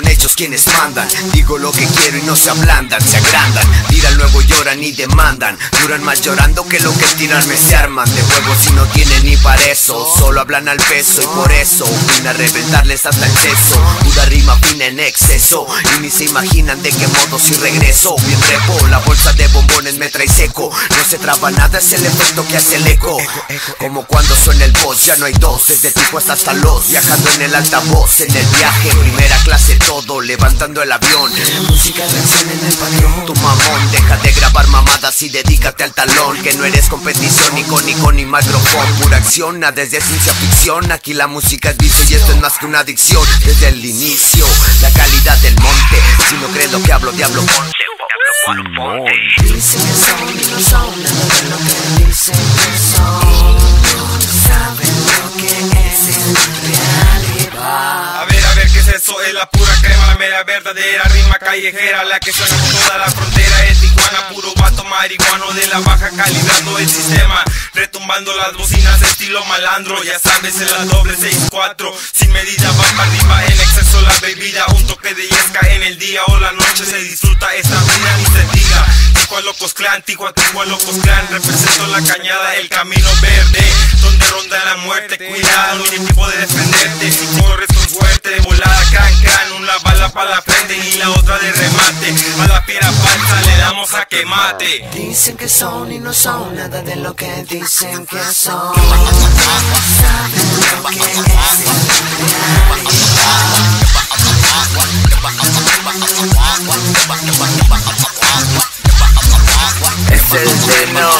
con quienes mandan. Digo lo que quiero y no se ablandan, se agrandan. Tiran luego lloran y demandan. Duran más llorando que lo que tirarme se arman De huevos si no tienen ni para eso. Solo hablan al peso y por eso Vine a reventarles hasta el seso. Pura rima fina en exceso. Y ni se imaginan de qué modo si regreso. Bien repo, la bolsa de bombones me trae seco. No se traba nada, es el efecto que hace el eco. Como cuando suena el voz, ya no hay dos. Desde Tico hasta Los. Viajando en el altavoz, en el viaje. Primera clase todo, levantando el avión. Música reacciona en el Tu mamón, deja de grabar mamadas y dedícate al talón. Que no eres competición ni con ni ni micrófono Pura acción, nada es de ciencia ficción. Aquí la música es vicio y esto es más que una adicción. Desde el inicio, la calidad del monte. Si no crees lo que hablo, diablo pura crema, la mera verdadera rima callejera La que suena por toda la frontera. De Tijuana Puro vato marihuano de la baja calibrando el sistema Retumbando las bocinas estilo malandro. Ya sabes, en la doble 6-4 Sin medida va para arriba, en exceso la bebida Un toque de yesca en el día o la noche Se disfruta esta vida, ni se diga Tijuana Locos Clan, Tijuana, Tijuana Locos Clan Represento la cañada, el camino verde Donde ronda la muerte, cuidado, hay tiempo de defenderte que mate. Dicen que son y no son nada de lo que dicen que son. Saben lo que es el seno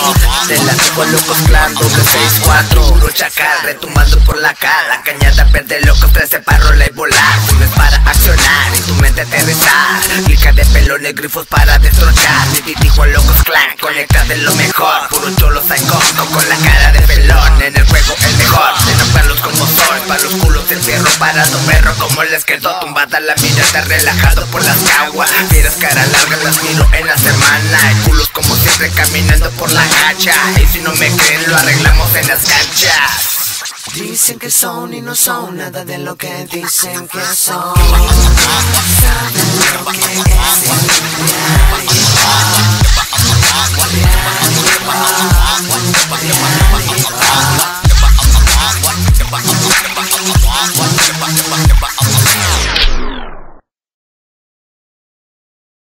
de la con locos clan 264 Puro chacal retumbando por la cara La cañada verde locos 13 para rola y volar. Uno es para accionar y tu mente aterrizar Pelones grifos para destrochar. Titijo locos clan conecta de lo mejor. Puro cholo psycho con la cara de pelón. En el juego el mejor. De no verlos como son Para los culos del fierro parado perro como el esqueleto Tumbada la mirada relajado por las caguas. Fieras cara larga las miro en la semana Y culos como siempre caminando por la gacha Y si no me creen lo arreglamos en las canchas. Dicen que son y no son nada de lo que dicen que son